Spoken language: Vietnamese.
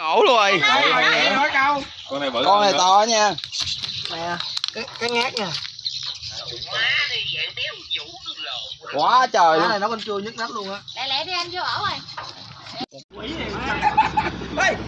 nổ luôn rồi. con này bự Con này to nha. nè cái cái ngát nha Quá trời cái này nó bên chua nhức nách luôn á. Lẹ lẹ đi anh vô ổ rồi.